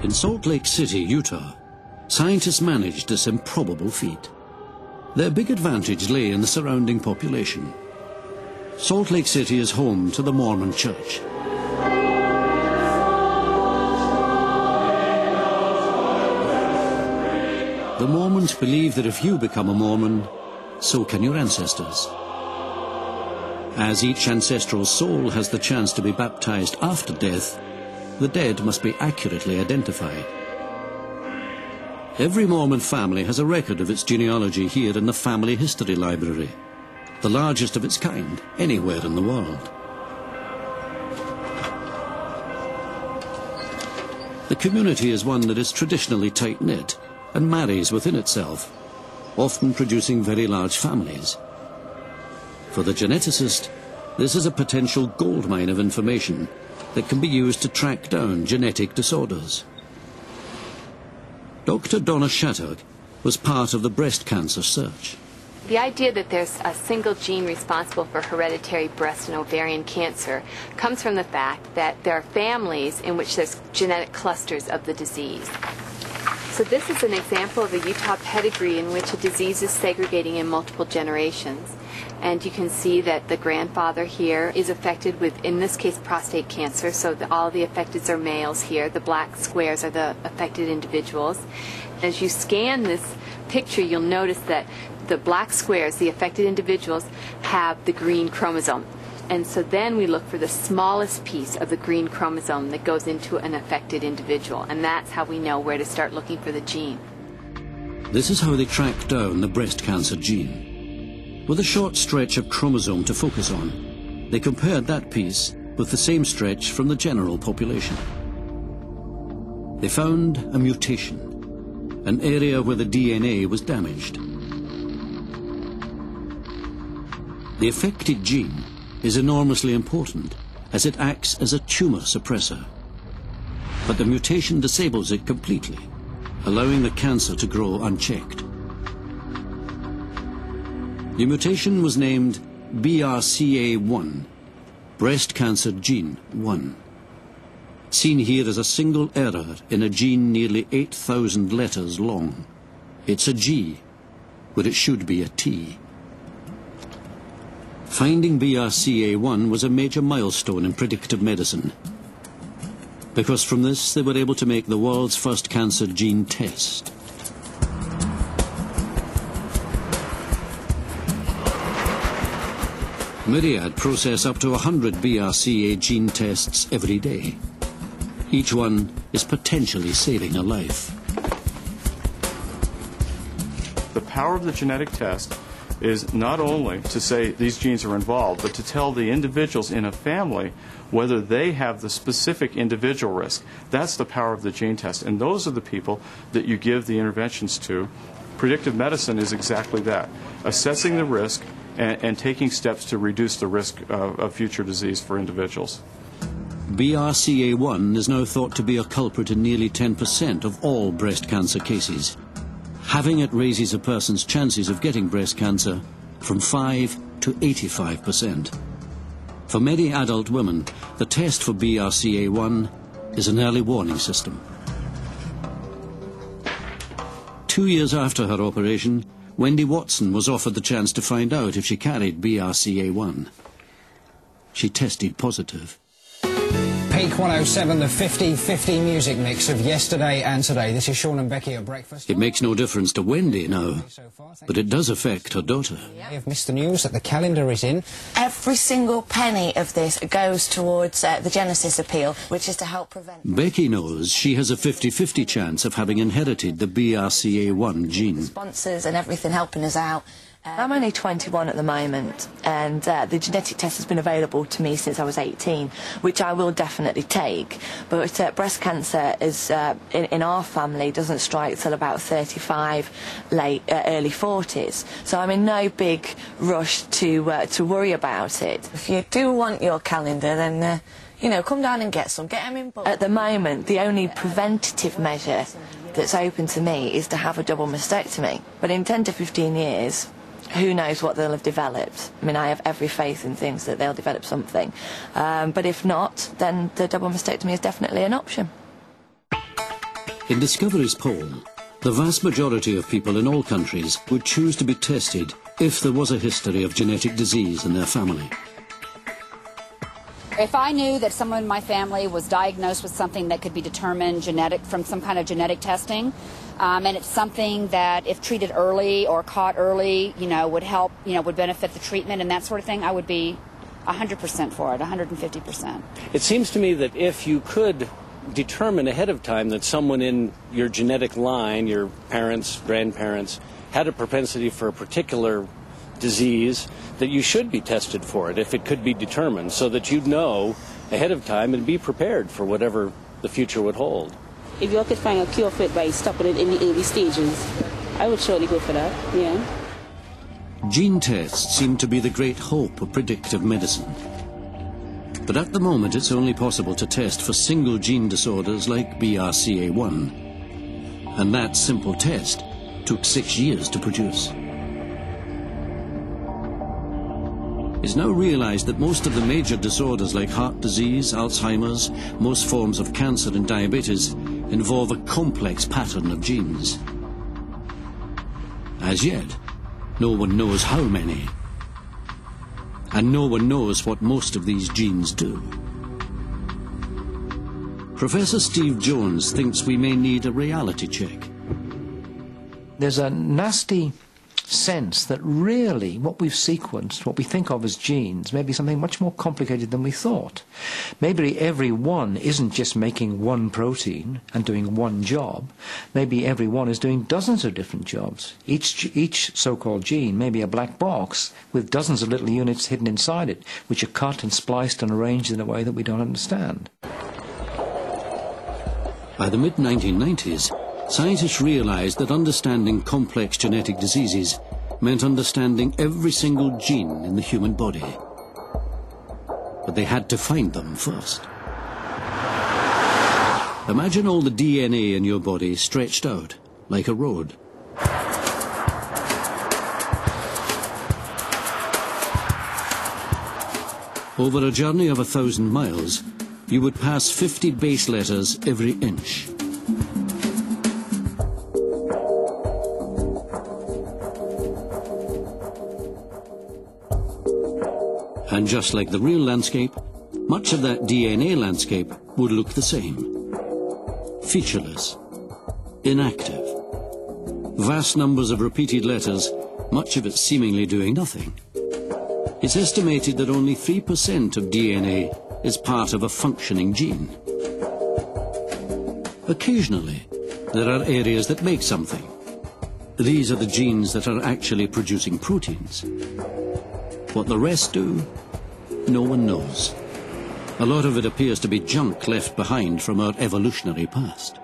In Salt Lake City, Utah, scientists managed this improbable feat. Their big advantage lay in the surrounding population. Salt Lake City is home to the Mormon Church. The Mormons believe that if you become a Mormon, so can your ancestors. As each ancestral soul has the chance to be baptized after death, the dead must be accurately identified. Every Mormon family has a record of its genealogy here in the Family History Library, the largest of its kind anywhere in the world. The community is one that is traditionally tight-knit and marries within itself, often producing very large families. For the geneticist, this is a potential goldmine of information that can be used to track down genetic disorders. Dr. Donna Shattuck was part of the breast cancer search. The idea that there's a single gene responsible for hereditary breast and ovarian cancer comes from the fact that there are families in which there's genetic clusters of the disease. So this is an example of a Utah pedigree in which a disease is segregating in multiple generations. And you can see that the grandfather here is affected with, in this case, prostate cancer. So the, all the affected are males here. The black squares are the affected individuals. As you scan this picture, you'll notice that the black squares, the affected individuals, have the green chromosome. And so then we look for the smallest piece of the green chromosome that goes into an affected individual. And that's how we know where to start looking for the gene. This is how they track down the breast cancer gene. With a short stretch of chromosome to focus on, they compared that piece with the same stretch from the general population. They found a mutation, an area where the DNA was damaged. The affected gene is enormously important as it acts as a tumor suppressor. But the mutation disables it completely, allowing the cancer to grow unchecked. The mutation was named BRCA1, breast cancer gene 1. Seen here as a single error in a gene nearly 8,000 letters long. It's a G, where it should be a T. Finding BRCA1 was a major milestone in predictive medicine. Because from this they were able to make the world's first cancer gene test. Myriad process up to 100 BRCA gene tests every day. Each one is potentially saving a life. The power of the genetic test is not only to say these genes are involved, but to tell the individuals in a family whether they have the specific individual risk. That's the power of the gene test. And those are the people that you give the interventions to. Predictive medicine is exactly that assessing the risk and, and taking steps to reduce the risk of, of future disease for individuals. BRCA1 is now thought to be a culprit in nearly 10% of all breast cancer cases. Having it raises a person's chances of getting breast cancer from 5 to 85%. For many adult women, the test for BRCA1 is an early warning system. Two years after her operation, Wendy Watson was offered the chance to find out if she carried BRCA1. She tested positive. Peak 107, the 50-50 music mix of yesterday and today. This is Sean and Becky at breakfast. It makes no difference to Wendy no, but it does affect her daughter. You've missed the news that the calendar is in. Every single penny of this goes towards uh, the Genesis appeal, which is to help prevent... Becky knows she has a 50-50 chance of having inherited the BRCA1 gene. Sponsors and everything helping us out. I'm only 21 at the moment, and uh, the genetic test has been available to me since I was 18, which I will definitely take. But uh, breast cancer is uh, in, in, our family doesn't strike till about 35, late uh, early 40s. So I'm in no big rush to uh, to worry about it. If you do want your calendar, then. Uh, you know, come down and get some. Get them in bulk. At the moment, the only preventative measure that's open to me is to have a double mastectomy. But in 10 to 15 years, who knows what they'll have developed. I mean, I have every faith in things that they'll develop something. Um, but if not, then the double mastectomy is definitely an option. In Discovery's poll, the vast majority of people in all countries would choose to be tested if there was a history of genetic disease in their family. If I knew that someone in my family was diagnosed with something that could be determined genetic from some kind of genetic testing, um, and it's something that if treated early or caught early, you know, would help, you know, would benefit the treatment and that sort of thing, I would be 100% for it, 150%. It seems to me that if you could determine ahead of time that someone in your genetic line, your parents, grandparents, had a propensity for a particular disease, that you should be tested for it if it could be determined, so that you'd know ahead of time and be prepared for whatever the future would hold. If you could find a cure for it by stopping it in the early stages, I would surely go for that, yeah. Gene tests seem to be the great hope of predictive medicine. But at the moment, it's only possible to test for single gene disorders like BRCA1. And that simple test took six years to produce. It's now realized that most of the major disorders like heart disease, Alzheimer's, most forms of cancer and diabetes involve a complex pattern of genes. As yet, no one knows how many. And no one knows what most of these genes do. Professor Steve Jones thinks we may need a reality check. There's a nasty sense that really what we've sequenced, what we think of as genes, may be something much more complicated than we thought. Maybe every one isn't just making one protein and doing one job. Maybe every one is doing dozens of different jobs. Each, each so-called gene may be a black box with dozens of little units hidden inside it, which are cut and spliced and arranged in a way that we don't understand. By the mid-1990s, Scientists realized that understanding complex genetic diseases meant understanding every single gene in the human body. But they had to find them first. Imagine all the DNA in your body stretched out like a road. Over a journey of a thousand miles, you would pass 50 base letters every inch. And just like the real landscape, much of that DNA landscape would look the same. Featureless, inactive, vast numbers of repeated letters, much of it seemingly doing nothing. It's estimated that only 3% of DNA is part of a functioning gene. Occasionally, there are areas that make something. These are the genes that are actually producing proteins. What the rest do, no one knows. A lot of it appears to be junk left behind from our evolutionary past.